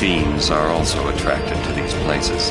fiends are also attracted to these places.